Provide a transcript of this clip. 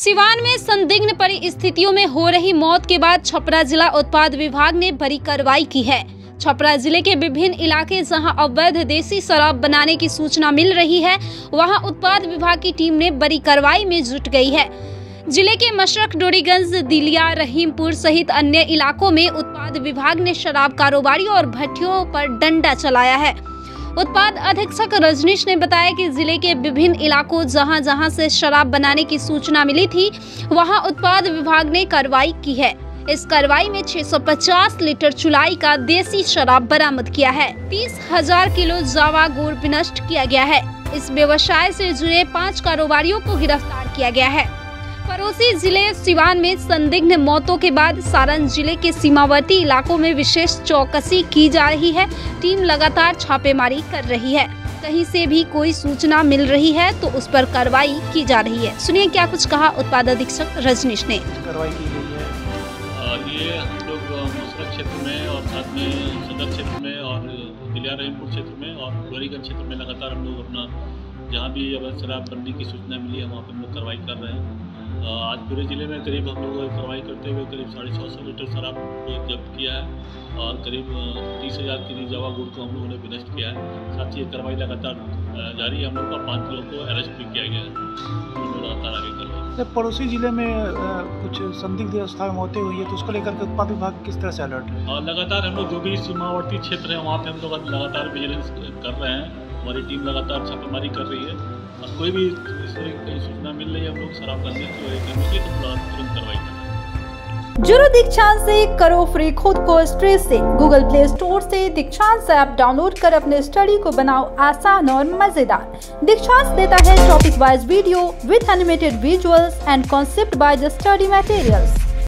सिवान में संदिग्ध परिस्थितियों में हो रही मौत के बाद छपरा जिला उत्पाद विभाग ने बड़ी कार्रवाई की है। छपरा ज़िले के विभिन्न इलाके जहाँ अवैध देसी शराब बनाने की सूचना मिल रही है, वहाँ उत्पाद विभाग की टीम ने बड़ी कार्रवाई में जुट गई है। ज़िले के मशरक डोरीगंज दिलिया, रहीमपुर सहित अन्य इलाकों में उत्पाद विभाग ने शराब कारोबारियों और भट्टियों पर डंडा चलाया है। उत्पाद अधीक्षक रजनीश ने बताया कि ज़िले के विभिन्न इलाकों जहाँ जहाँ से शराब बनाने की सूचना मिली थी, वहाँ उत्पाद विभाग ने कार्रवाई की है। इस कार्रवाई में 650 लीटर चुलाई का देसी शराब बरामद किया है। तीस हज़ार किलो जावा गुड़ विनष्ट किया गया है। इस व्यवसाय से जुड़े पाँच कारोबारियों को गिरफ़्तार किया गया है। पड़ोसी ज़िले सिवान में संदिग्ध मौतों के बाद सारण ज़िले के सीमावर्ती इलाकों में विशेष चौकसी की जा रही है। टीम लगातार छापेमारी कर रही है। कहीं से भी कोई सूचना मिल रही है तो उस पर कार्रवाई की जा रही है। सुनिए क्या कुछ कहा उत्पाद अधीक्षक रजनीश ने। कार्रवाई की गई है। ये हम लोग क्षेत्र में और साथ में सदर क्षेत्र में और दिलिया रहीमपुर क्षेत्र में और गोरीगंज क्षेत्र में लगातार हम लोग अपना जहाँ भी अवैध शराबबंदी की सूचना मिली है वहाँ पर हम लोग कार्रवाई कर रहे हैं। आज पूरे ज़िले में करीब हम लोग कार्रवाई करते हुए करीब साढ़े छः सौ लीटर शराब को जब्त किया है और करीब तीस हज़ार के जवा गुड़ को हम लोगों ने विनष्ट किया है। साथ ही ये कार्रवाई लगातार जारी है। हम लोग का पाँच लोगों को अरेस्ट भी किया गया है। हम लगातार आगे कर रहे हैं तो पड़ोसी ज़िले में कुछ संदिग्ध अवस्था में मौतें हुई है तो उसको लेकर के उत्पाद विभाग किस तरह से अलर्ट है? और लगातार हम लोग जो भी सीमावर्ती क्षेत्र है वहाँ पे हम लोग लगातार विजिलेंस कर रहे हैं हमारी टीम लगातार छापेमारी कर रही है। और कोई भी इस तरह की सूचना मिल रही है, हम लोग की वजह करने की तो तुरंत तुरंत कार्रवाई जुरो दीक्षांत से, करो फ्री खुद को स्ट्रेस से। गूगल प्ले स्टोर से दीक्षांत ऐप डाउनलोड कर अपने स्टडी को बनाओ आसान और मज़ेदार। दीक्षांत देता है topic wise video with animated visuals and concept by the study materials